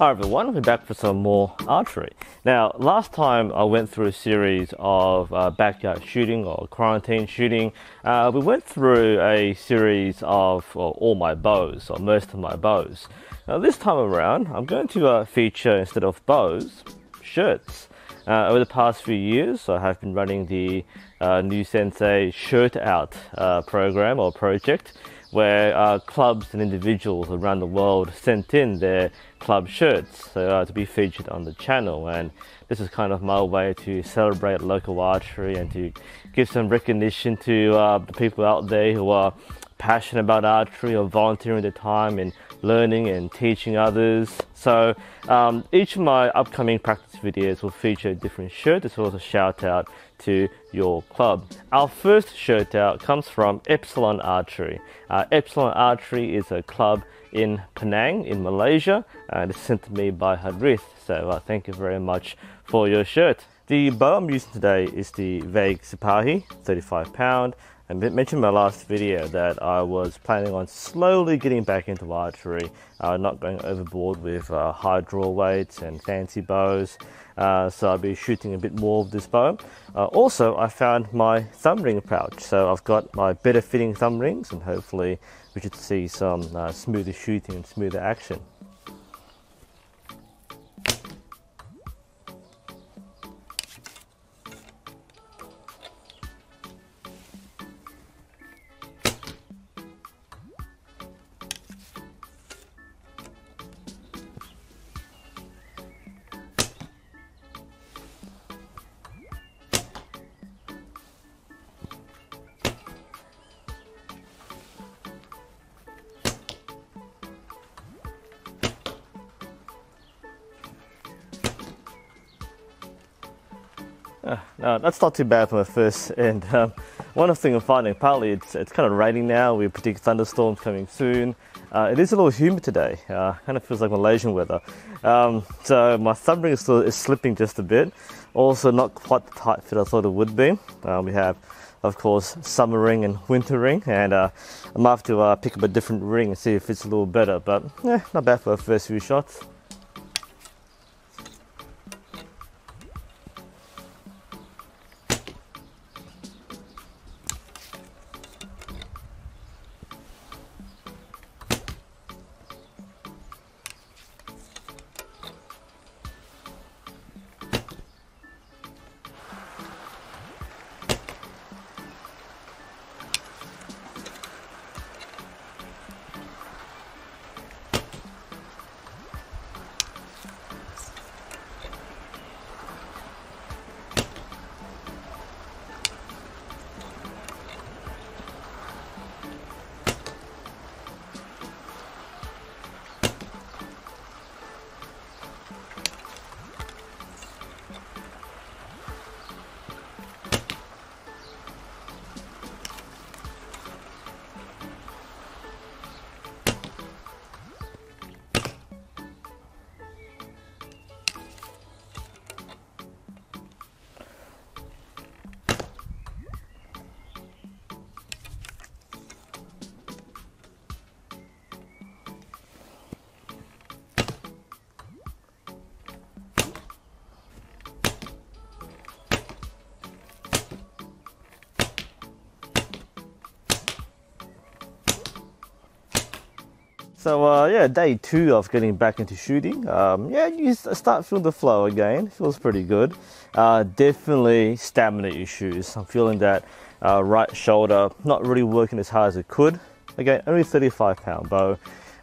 Hi everyone, we're back for some more archery. Now, last time I went through a series of uh, backyard shooting or quarantine shooting. Uh, we went through a series of well, all my bows or most of my bows. Now, this time around, I'm going to uh, feature instead of bows, shirts. Uh, over the past few years, I have been running the uh, NUSensei Shirt Out uh, program or project where uh, clubs and individuals around the world sent in their club shirts uh, to be featured on the channel. And this is kind of my way to celebrate local archery and to give some recognition to uh, the people out there who are passionate about archery or volunteering their time and learning and teaching others. So um, each of my upcoming practice videos will feature a different shirt as well as a shout out to your club. Our first shirt out comes from Epsilon Archery. Uh, Epsilon Archery is a club in Penang in Malaysia and it's sent to me by Hadrith. So uh, thank you very much for your shirt. The bow I'm using today is the Vague Sipahi, 35 pound. I mentioned in my last video that I was planning on slowly getting back into archery, uh, not going overboard with uh, high draw weights and fancy bows. Uh, so I'll be shooting a bit more of this bow. Uh, also, I found my thumb ring pouch. So I've got my better fitting thumb rings and hopefully we should see some uh, smoother shooting and smoother action. Uh, no, that's not too bad for my first. And um, one things I'm finding, partly it's, it's kind of raining now. We predict thunderstorms coming soon. Uh, it is a little humid today. Uh, kind of feels like Malaysian weather. Um, so my thumb ring is, still, is slipping just a bit. Also, not quite the tight fit I thought it would be. Uh, we have, of course, summer ring and winter ring, and uh, I might have to pick up a different ring and see if it's a little better. But yeah, not bad for a first few shots. So uh, yeah, day two of getting back into shooting. Um, yeah, you start feeling the flow again. Feels pretty good. Uh, definitely stamina issues. I'm feeling that uh, right shoulder not really working as hard as it could. Again, only 35 pound bow,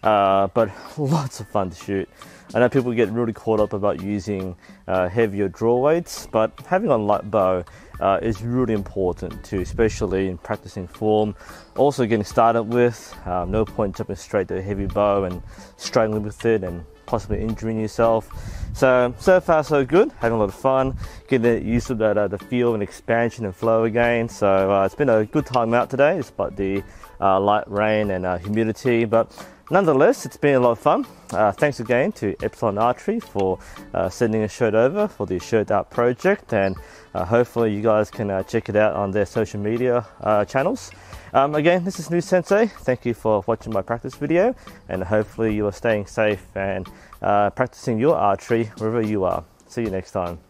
uh, but lots of fun to shoot. I know people get really caught up about using uh, heavier draw weights, but having a light bow uh, is really important too, especially in practicing form. Also, getting started with, um, no point jumping straight to a heavy bow and struggling with it and possibly injuring yourself. So, so far so good, having a lot of fun, getting used to that, uh, the feel and expansion and flow again. So uh, it's been a good time out today despite the uh, light rain and uh, humidity, but nonetheless, it's been a lot of fun. Uh, thanks again to Epsilon Archery for uh, sending a shirt over for the shirt out project, and uh, hopefully you guys can uh, check it out on their social media uh, channels. Um, again, this is NUSensei. Thank you for watching my practice video, and hopefully you are staying safe and uh, practicing your archery wherever you are. See you next time.